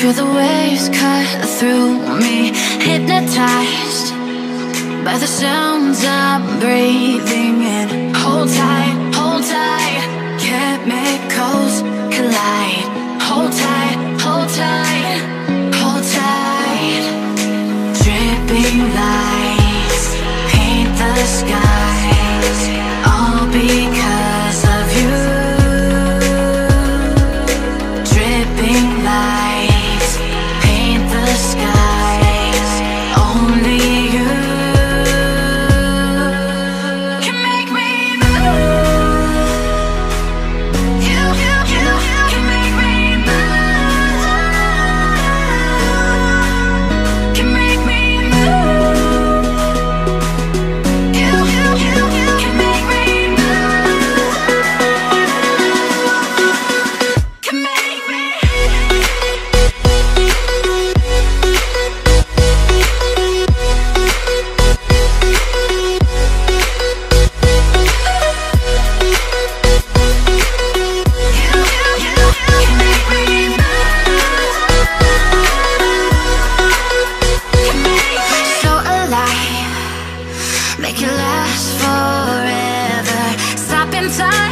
feel the waves cut through me Hypnotized by the sounds I'm breathing in. Hold tight, hold tight, can't make time.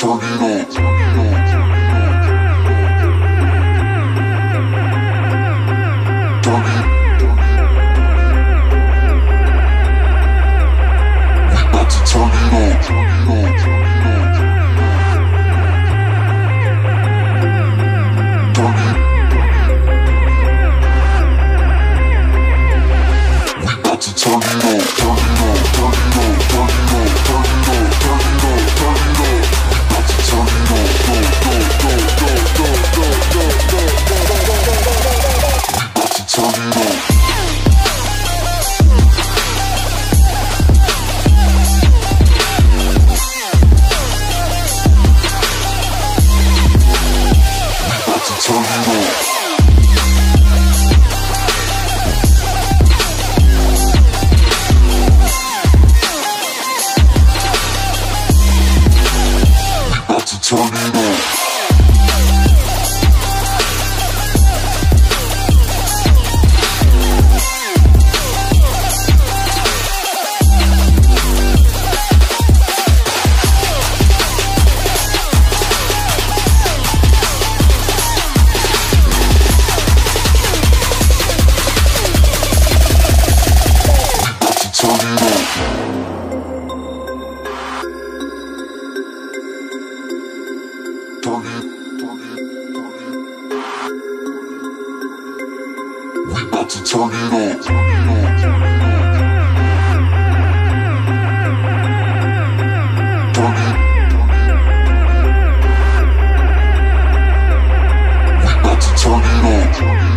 トギロ about to turn it up. Turn it on.